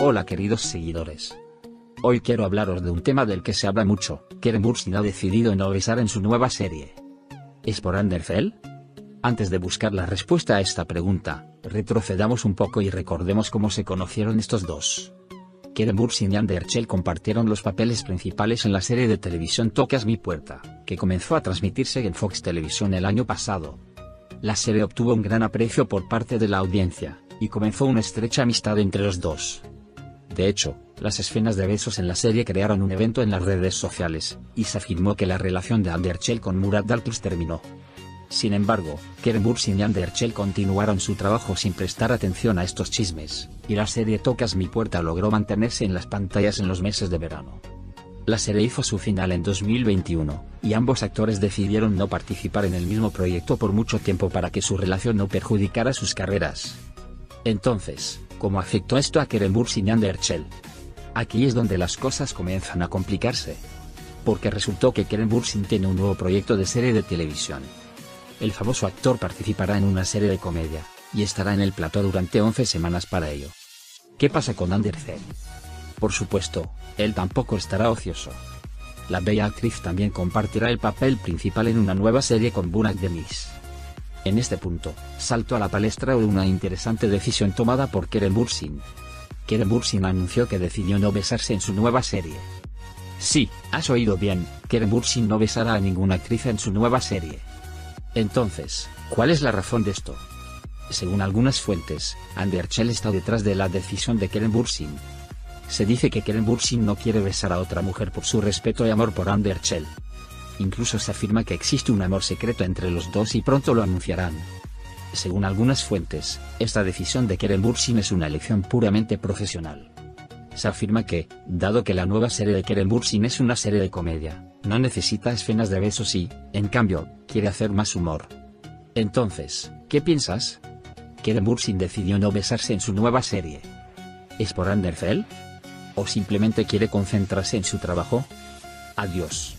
Hola queridos seguidores. Hoy quiero hablaros de un tema del que se habla mucho, Keren Bursin ha decidido no besar en su nueva serie. ¿Es por Anderfell? Antes de buscar la respuesta a esta pregunta, retrocedamos un poco y recordemos cómo se conocieron estos dos. Keren Bursin y Anderchel compartieron los papeles principales en la serie de televisión Tocas mi puerta, que comenzó a transmitirse en Fox Televisión el año pasado. La serie obtuvo un gran aprecio por parte de la audiencia, y comenzó una estrecha amistad entre los dos. De hecho, las escenas de besos en la serie crearon un evento en las redes sociales, y se afirmó que la relación de Anderchel con Murat Daltus terminó. Sin embargo, Keren Bursin y Anderchel continuaron su trabajo sin prestar atención a estos chismes, y la serie Tocas mi puerta logró mantenerse en las pantallas en los meses de verano. La serie hizo su final en 2021, y ambos actores decidieron no participar en el mismo proyecto por mucho tiempo para que su relación no perjudicara sus carreras. Entonces, ¿cómo afectó esto a Keren Bursin y Anderchel? Aquí es donde las cosas comienzan a complicarse. Porque resultó que Keren Bursin tiene un nuevo proyecto de serie de televisión. El famoso actor participará en una serie de comedia, y estará en el plató durante 11 semanas para ello. ¿Qué pasa con Andersen? Por supuesto, él tampoco estará ocioso. La bella actriz también compartirá el papel principal en una nueva serie con Bunak Denis. En este punto, saltó a la palestra una interesante decisión tomada por Keren Bursin. Keren Bursin anunció que decidió no besarse en su nueva serie. Sí, has oído bien, Keren Bursin no besará a ninguna actriz en su nueva serie. Entonces, ¿cuál es la razón de esto? Según algunas fuentes, Anderchel está detrás de la decisión de Keren Bursin. Se dice que Keren Bursin no quiere besar a otra mujer por su respeto y amor por Anderchel. Incluso se afirma que existe un amor secreto entre los dos y pronto lo anunciarán. Según algunas fuentes, esta decisión de Keren Bursin es una elección puramente profesional. Se afirma que, dado que la nueva serie de Keren Bursin es una serie de comedia, no necesita escenas de besos y, en cambio, quiere hacer más humor. Entonces, ¿qué piensas? ¿Keren Bursin decidió no besarse en su nueva serie? ¿Es por Anderfell? ¿O simplemente quiere concentrarse en su trabajo? Adiós.